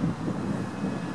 何?